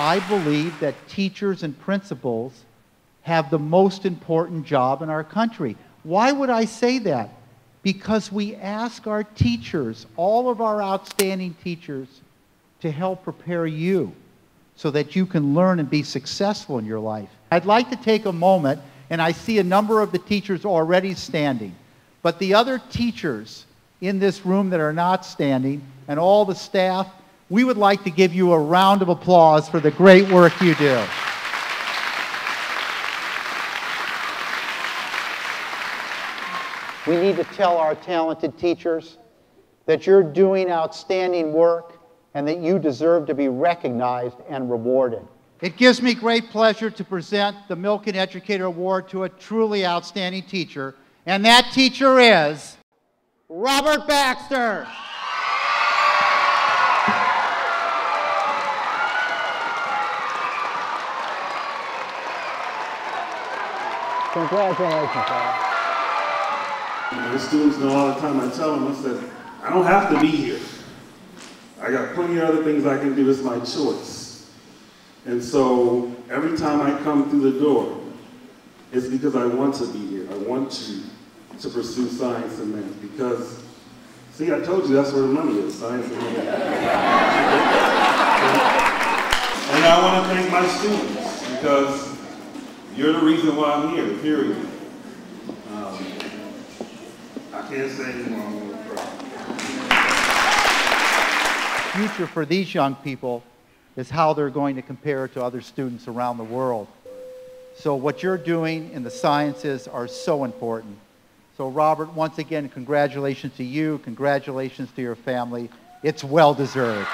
I believe that teachers and principals have the most important job in our country. Why would I say that? Because we ask our teachers, all of our outstanding teachers, to help prepare you so that you can learn and be successful in your life. I'd like to take a moment, and I see a number of the teachers already standing, but the other teachers in this room that are not standing, and all the staff, we would like to give you a round of applause for the great work you do. We need to tell our talented teachers that you're doing outstanding work and that you deserve to be recognized and rewarded. It gives me great pleasure to present the Milken Educator Award to a truly outstanding teacher, and that teacher is Robert Baxter. Congratulations, Bob. The students know all the time I tell them, I said, I don't have to be here. I got plenty of other things I can do. It's my choice. And so every time I come through the door, it's because I want to be here. I want to, to pursue science and math because, see, I told you that's where the money is, science and math. and I want to thank my students because you're the reason why I'm here, period. Um, I can't say anymore future for these young people is how they're going to compare to other students around the world. So what you're doing in the sciences are so important. So Robert, once again, congratulations to you, congratulations to your family. It's well deserved.